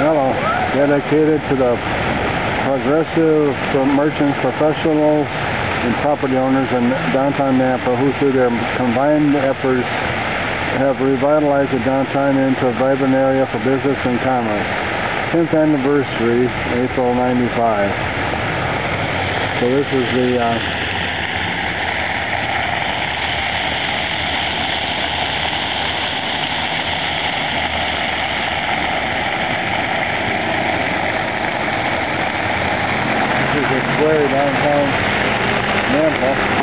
Dedicated to the progressive merchants, professionals, and property owners in downtown Nampa who through their combined efforts have revitalized the downtown into a vibrant area for business and commerce. 10th anniversary, April 95. So this is the uh, is a square downtown Nampa.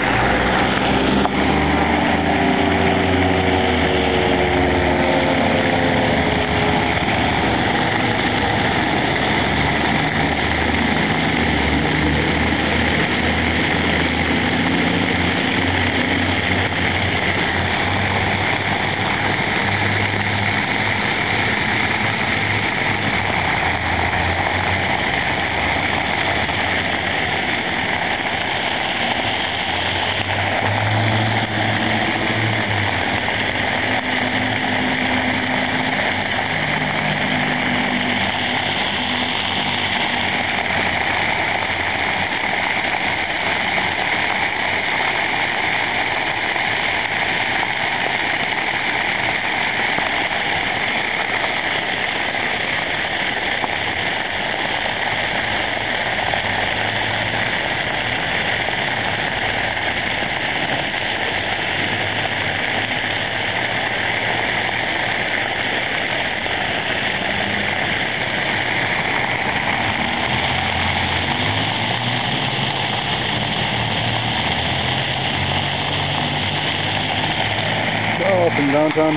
Hall from downtown.